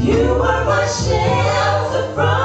You were my shelter from